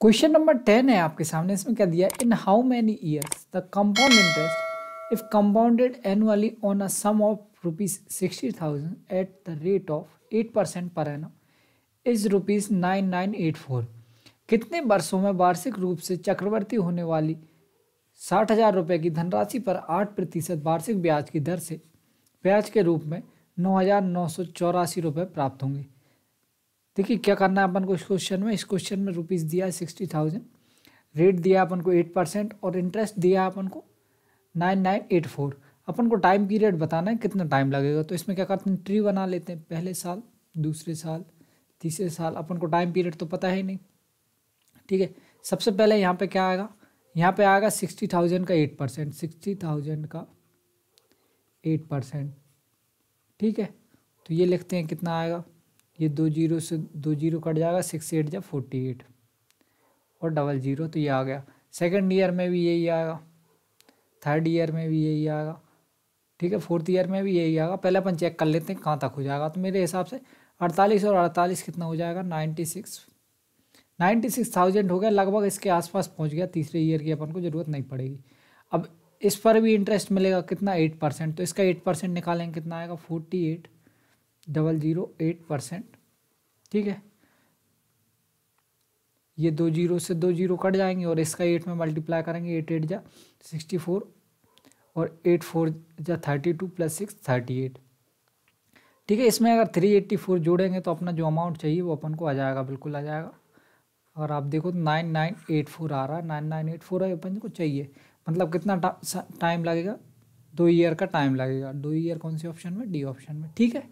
Question number ten है आपके सामने, इसमें क्या दिया in how many years the compound interest if compounded annually on a sum of rupees sixty thousand at the rate of eight percent per annum is rupees nine nine eight four कितने वर्षों में वार्षिक रूप से चक्रवर्ती होने वाली साठ हज़ार रुपये की धनराशि पर आठ प्रतिशत वार्षिक ब्याज की दर से ब्याज के रूप में नौ हज़ार नौ सौ चौरासी रुपये प्राप्त होंगे? देखिए, क्या करना है अपन को इस क्वेश्चन में? इस क्वेश्चन में रुपीज़ दिया है सिक्सटी थाउज़ेंड रेट दिया अपन को एट परसेंट और इंटरेस्ट दिया अपन को नाइन नाइन एट फोर अपन को टाइम पीरियड बताना है कितना टाइम लगेगा। तो इसमें क्या करते हैं? ट्री बना लेते हैं पहले साल, दूसरे साल, तीसरे साल। अपन को टाइम पीरियड तो पता है नहीं। ठीक है? सबसे पहले यहाँ पे क्या आएगा? यहाँ पे आएगा सिक्सटी थाउज़ेंड का एट परसेंट सिक्सटी थाउज़ेंड का एट परसेंट ठीक है? तो ये लिखते हैं कितना आएगा? ये दो ज़ीरो से, दो ज़ीरो कट जाएगा सिक्स एट जब फोर्टी एट और डबल ज़ीरो तो ये आ गया। सेकेंड ईयर में भी यही आएगा। थर्ड ईयर में भी यही आएगा। ठीक है फोर्थ ईयर में भी यही आएगा। पहले अपन चेक कर लेते हैं कहाँ तक हो जाएगा। तो मेरे हिसाब से अड़तालीस और अड़तालीस कितना हो जाएगा? Ninety six ninety six thousand हो गया। लगभग इसके आसपास पहुँच गया। तीसरे ईयर की अपन को ज़रूरत नहीं पड़ेगी। अब इस पर भी इंटरेस्ट मिलेगा कितना? एट परसेंट तो इसका एट परसेंट निकालेंगे कितना आएगा? Forty eight double zero eight percent, ठीक है? ये दो ज़ीरो से दो ज़ीरो कट जाएँगे और इसका एट में मल्टीप्लाई करेंगे, एट एट जा सिक्सटी फोर और एट फोर जा thirty two plus six thirty eight ठीक है, इसमें अगर थ्री एट्टी फोर जोड़ेंगे तो अपना जो अमाउंट चाहिए वो अपन को आ जाएगा, बिल्कुल आ जाएगा। अगर आप देखो तो नाइन नाइन एट फोर आ रहा है नाइन नाइन एट फोर अपन को चाहिए। मतलब कितना टाइम लगेगा? दो ईयर का टाइम लगेगा। दो ईयर कौन से ऑप्शन में? डी ऑप्शन में, ठीक है?